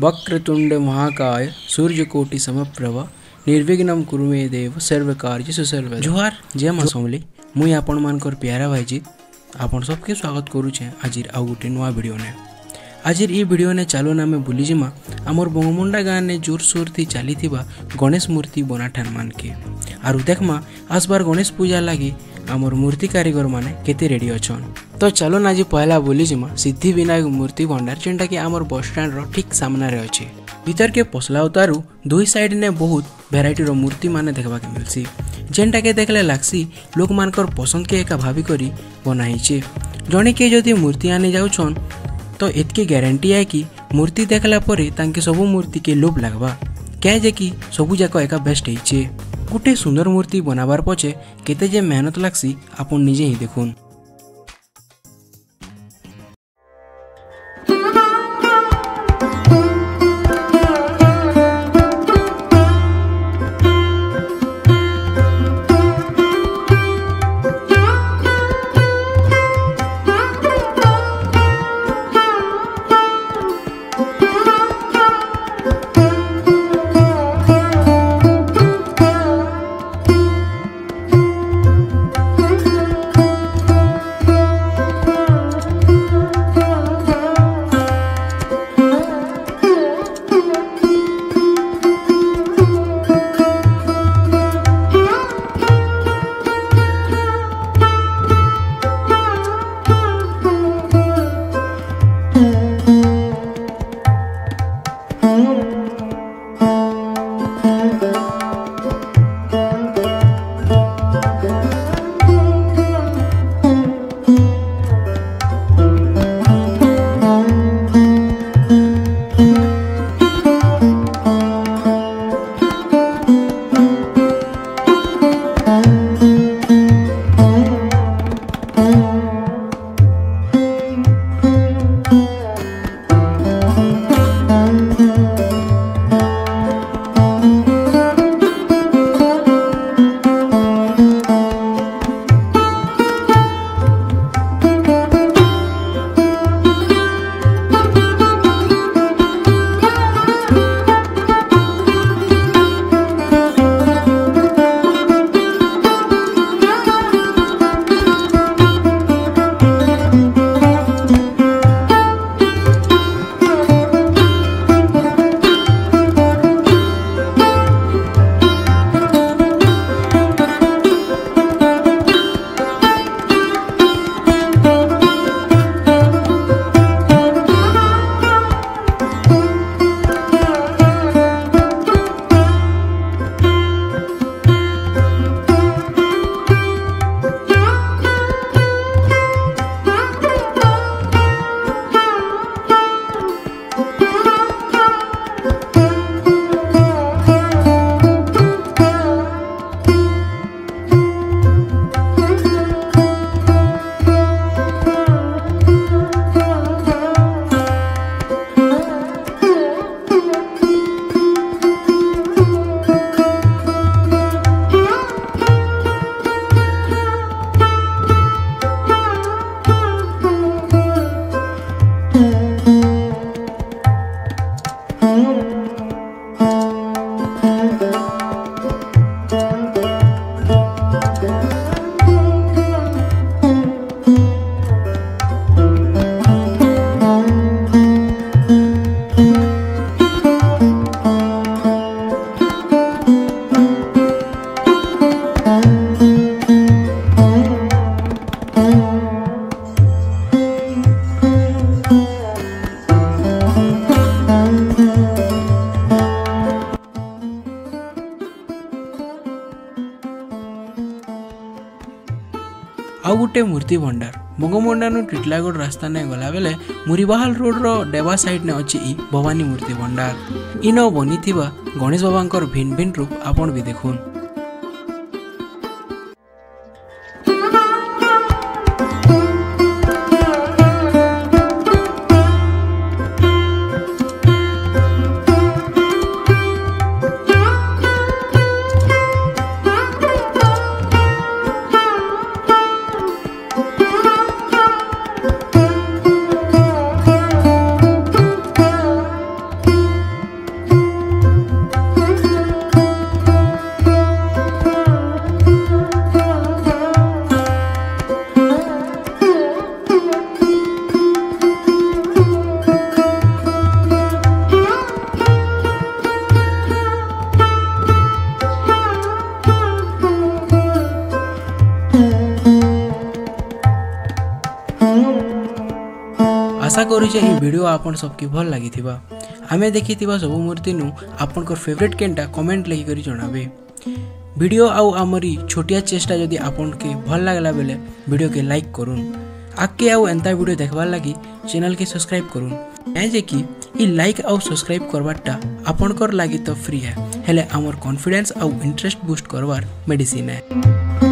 वक्रतुण्ड महाकाय सूर्यकोटि समप्रभ ନିର୍ବିଘ୍ନମ୍ କୁରୁମେ ଦେବ ସର୍ବ କାର୍ଯ୍ୟ ସୁସର୍ବ ଜୁହାର ଜୟ ମା ସମଲି ମୁଇଁ ଆପଣମାନଙ୍କର ପ୍ୟାରା ଭାଇଜିତ ଆପଣ ସବକେ ସ୍ୱାଗତ କରୁଛେ ଆଜିର ଆଉ ଗୋଟେ ନୂଆ ଭିଡ଼ିଓନେ ଆଜିର ଇ ଭିଡ଼ିଓନେ ଚାଲୁନ୍ ଆମେ ବୁଲିଯିମା ଆମର ବଙ୍ଗମୁଣ୍ଡା ଗାଁନେ ଜୋରସୋରଥି ଚାଲିଥିବା ଗଣେଶ ମୂର୍ତ୍ତି ବନାଠାନ ମାନକେ ଆରୁ ଦେଖମା ଆସବାର ଗଣେଶ ପୂଜା ଲାଗି ଆମର ମୂର୍ତ୍ତି କାରିଗରମାନେ କେତେ ରେଡ଼ି ଅଛନ୍ ତ ଚାଲୁନ୍ ଆଜି ପହିଲା ବୁଲିଯିମା ସିଦ୍ଧି ବିନାୟକ ମୂର୍ତ୍ତି ଭଣ୍ଡାର ଯେନ୍ଟାକି ଆମର ବସଷ୍ଟାଣ୍ଡର ଠିକ୍ ସାମ୍ନାରେ ଅଛି ଭିତରକେ ପଶଲା ଉତାରୁ ଦୁଇ ସାଇଡ୍ନେ ବହୁତ ଭେରାଇଟିର ମୂର୍ତ୍ତିମାନେ ଦେଖ୍ବାକେ ମିଲ୍ସି ଯେନ୍ଟାକେ ଦେଖ୍ଲେ ଲାଗ୍ସି ଲୋକମାନଙ୍କର ପସନ୍ଦକେ ଏକା ଭାବିକରି ବନା ହେଇଛେ ଜଣେ କିଏ ଯଦି ମୂର୍ତ୍ତି ଆନି ଯାଉଛନ୍ ତ ଏତ୍କି ଗ୍ୟାରେଣ୍ଟି ଆଏ କି ମୂର୍ତ୍ତି ଦେଖ୍ଲା ପରେ ତାଙ୍କେ ସବୁ ମୂର୍ତ୍ତିକେ ଲୋଭ ଲାଗ୍ବା କାଁ ଯେ କି ସବୁଯାକ ଏକା ବେଷ୍ଟ ହେଇଛେ ଗୋଟେ ସୁନ୍ଦର ମୂର୍ତ୍ତି ବନାବାର ପଛେ କେତେ ଯେ ମେହନତ ଲାଗ୍ସି ଆପଣ ନିଜେ ହିଁ ଦେଖୁନ୍ ଆଉ ଗୋଟେ ମୂର୍ତ୍ତି ଭଣ୍ଡାର। ବଙ୍ଗମଣ୍ଡାନୁ ଟିଟଲାଗଡ଼ ରାସ୍ତା ନାଇଁ ଗଲାବେଲେ ମୁରିବାହାଲ ରୋଡ଼ର ଡେବା ସାଇଡ଼୍ନେ ଅଛି ଇ ଭବାନୀ ମୂର୍ତ୍ତି ଭଣ୍ଡାର। ଇନ ବନିଥିବା ଗଣେଶ ବାବାଙ୍କର ଭିନ୍ନ ଭିନ୍ନ ରୂପ ଆପଣ ବି ଦେଖୁନ୍। आशा करुचे भिडियो आपन सबके भल लगी आम देखी सब मूर्ति आपण फेवरेट के कमेंट लिखकर जनाबे भिडियो आमरी छोटिया चेष्टा जदि आपके भल लगला बेले भिडियो के लाइक करूँ आगे आंता भिड देखार लगी चैनल के सब्सक्राइब करूँ कहीं कि ये लाइक आउ सब्सक्राइब करवाटा आपणकर लगी तो फ्री है, हेले आमर कॉन्फिडेंस आउ इंटरेस्ट बुस्ट करवार मेडिसिन है।